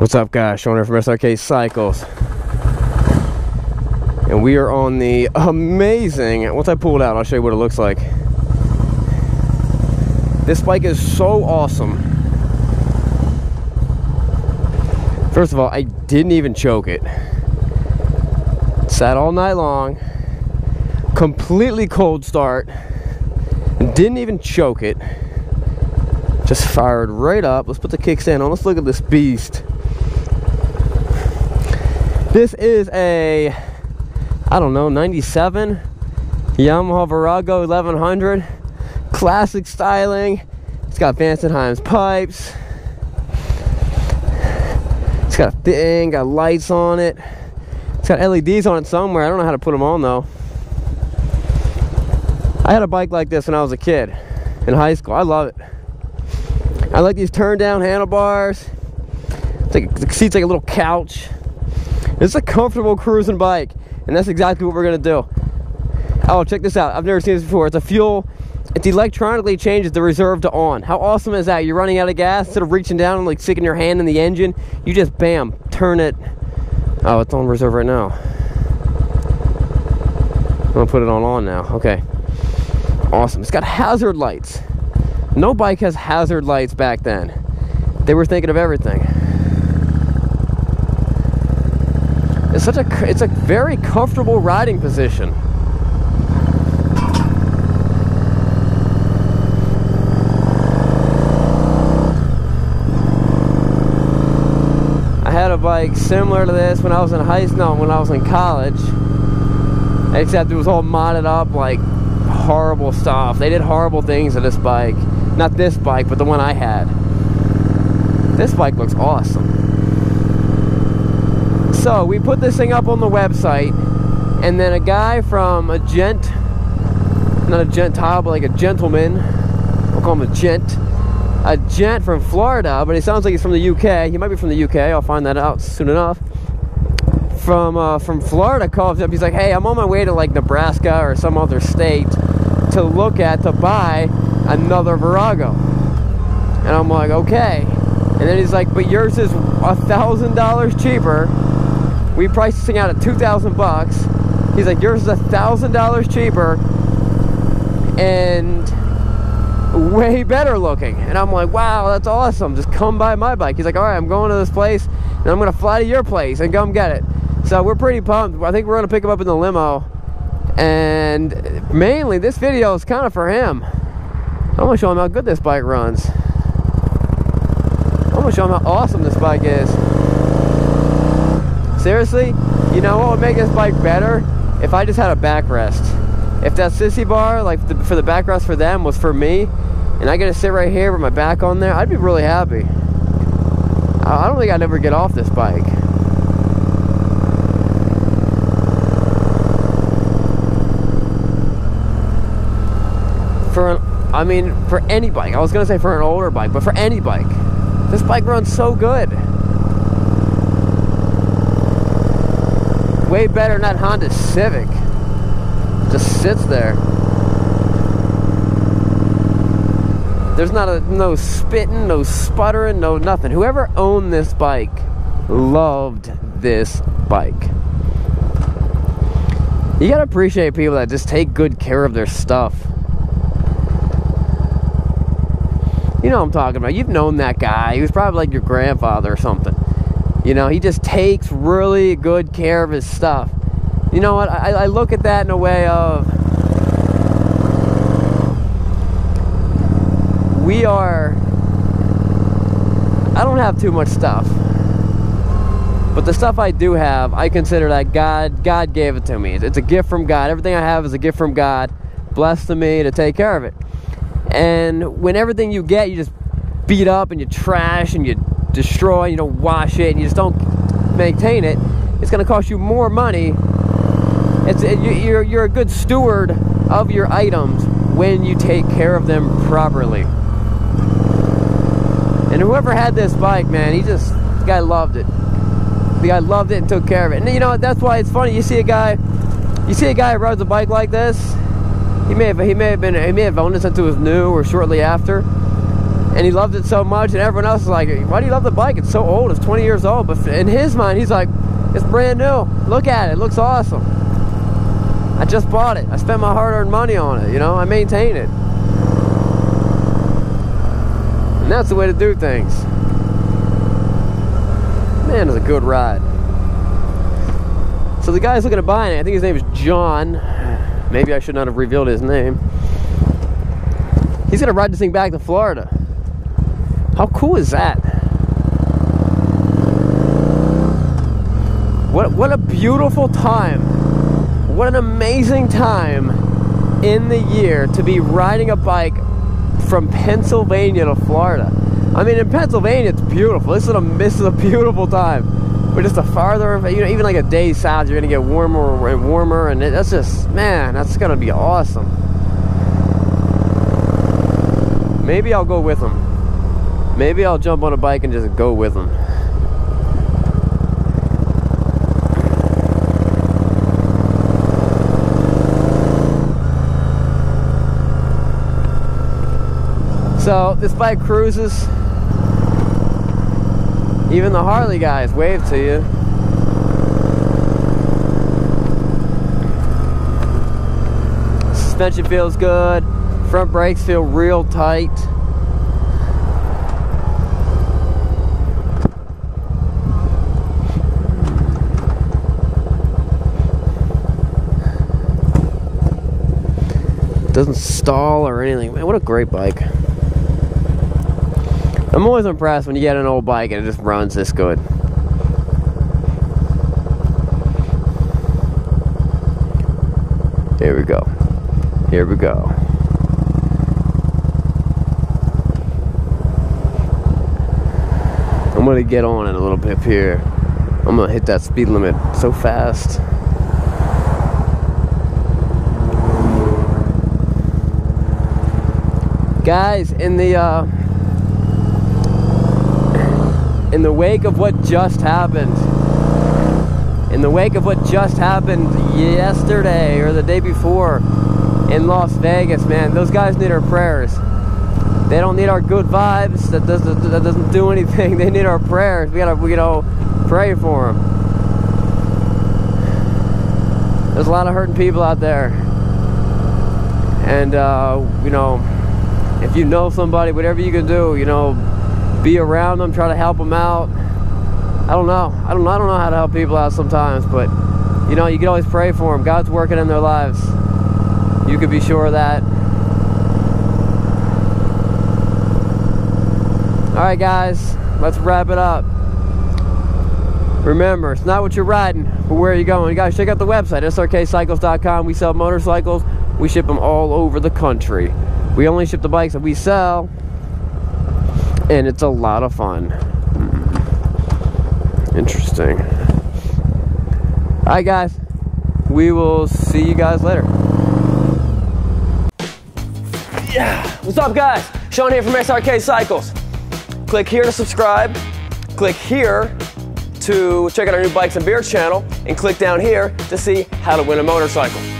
What's up guys, Sean here from SRK Cycles. And we are on the amazing, once I pull it out, I'll show you what it looks like. This bike is so awesome. First of all, I didn't even choke it. Sat all night long, completely cold start, didn't even choke it. Just fired right up. Let's put the kickstand on. Let's look at this beast. This is a, I don't know, 97 Yamaha Virago 1100. Classic styling. It's got Vance & Hines pipes. It's got a thing, got lights on it. It's got LEDs on it somewhere. I don't know how to put them on though. I had a bike like this when I was a kid in high school. I love it. I like these turn down handlebars. It's like, the seat's like a little couch. It's a comfortable cruising bike, and that's exactly what we're gonna do. Oh, check this out. I've never seen this before. It's a fuel, it electronically changes the reserve to on. How awesome is that? You're running out of gas, instead of reaching down and like sticking your hand in the engine, you just bam, turn it. Oh, it's on reserve right now. I'm gonna put it on on now. Okay. Awesome. It's got hazard lights. No bike has hazard lights back then. They were thinking of everything. It's such a it's a very comfortable riding position. I had a bike similar to this when I was in high school, no, when I was in college. Except it was all modded up like horrible stuff. They did horrible things to this bike. Not this bike, but the one I had. This bike looks awesome. So we put this thing up on the website, and then a guy from a gent, not a gentile, but like a gentleman, we'll call him a gent, a gent from Florida, but he sounds like he's from the UK. He might be from the UK. I'll find that out soon enough. From uh, from Florida calls up. He's like, "Hey, I'm on my way to like Nebraska or some other state to look at to buy another Virago." And I'm like, "Okay." And then he's like, "But yours is a thousand dollars cheaper." We priced this thing out at two thousand bucks. He's like, "Yours is a thousand dollars cheaper." And way better looking. And I'm like, wow, that's awesome. Just come buy my bike. He's like, all right, I'm going to this place and I'm going to fly to your place and come get it. So we're pretty pumped. I think we're going to pick him up in the limo. And mainly, this video is kind of for him. I'm to show him how good this bike runs. I'm going to show how awesome this bike is. Seriously, you know what would make this bike better? If I just had a backrest. If that sissy bar, like the, for the backrest for them, was for me, and I get to sit right here with my back on there, I'd be really happy. I don't think I'd ever get off this bike. For an, I mean, for any bike. I was gonna say for an older bike, but for any bike. This bike runs so good. Way better than that Honda Civic. Just sits there. There's not a no spitting, no sputtering, no nothing. Whoever owned this bike loved this bike. You gotta appreciate people that just take good care of their stuff. You know what I'm talking about. You've known that guy. He was probably like your grandfather or something. You know, he just takes really good care of his stuff. You know what? I, I look at that in a way of we are I don't have too much stuff. But the stuff I do have, I consider that God God gave it to me. It's a gift from God. Everything I have is a gift from God, blessed to me to take care of it. And when everything you get, you just beat up and you trash and you destroy, you don't wash it, and you just don't maintain it, it's going to cost you more money. It's it, you're you're a good steward of your items when you take care of them properly. And whoever had this bike, man, he just the guy loved it. The guy loved it and took care of it. And you know that's why it's funny. You see a guy, you see a guy who rides a bike like this. He may have he may have been he may have owned it since it was new or shortly after. and he loved it so much, and everyone else is like, "Why do you love the bike? It's so old. It's 20 years old." But in his mind, he's like, "It's brand new. Look at it. It looks awesome. I just bought it. I spent my hard-earned money on it. You know, I maintain it." And that's the way to do things. Man, it's a good ride. So the guy's looking to buy it. I think his name is John. Maybe I should not have revealed his name. He's gonna ride this thing back to Florida. How cool is that? What what a beautiful time. What an amazing time in the year to be riding a bike from Pennsylvania to Florida. I mean, in Pennsylvania, it's beautiful. This is a this is a beautiful time. But just a farther, you know, even like a day south, you're gonna get warmer and warmer, and it, that's just man, that's gonna be awesome. Maybe I'll go with them. Maybe I'll jump on a bike and just go with them. So this bike cruises. Even the Harley guys wave to you. Suspension feels good. Front brakes feel real tight. Doesn't stall or anything. Man, what a great bike. I'm always impressed when you get an old bike and it just runs this good. Here we go. Here we go. I'm gonna get on it a little bit here. I'm gonna hit that speed limit so fast. Guys, in the uh, in the wake of what just happened, in the wake of what just happened yesterday or the day before in Las Vegas, man, those guys need our prayers. They don't need our good vibes. That doesn't that doesn't do anything. They need our prayers. We gotta we gotta pray for them. There's a lot of hurting people out there, and uh, you know, if you know somebody, whatever you can do, you know, be around them, try to help them out. I don't know. I don't. I don't know how to help people out sometimes, but you know, you can always pray for them. God's working in their lives. You could be sure of that. All right, guys, let's wrap it up. Remember, it's not what you're riding, but where are you going. You guys check out the website, srkcycles.com. We sell motorcycles. We ship them all over the country. We only ship the bikes that we sell, and it's a lot of fun. Interesting. All right, guys. We will see you guys later. Yeah. What's up, guys? Sean here from SRK Cycles. Click here to subscribe. Click here to check out our new Bikes and Beards channel. And click down here to see how to win a motorcycle.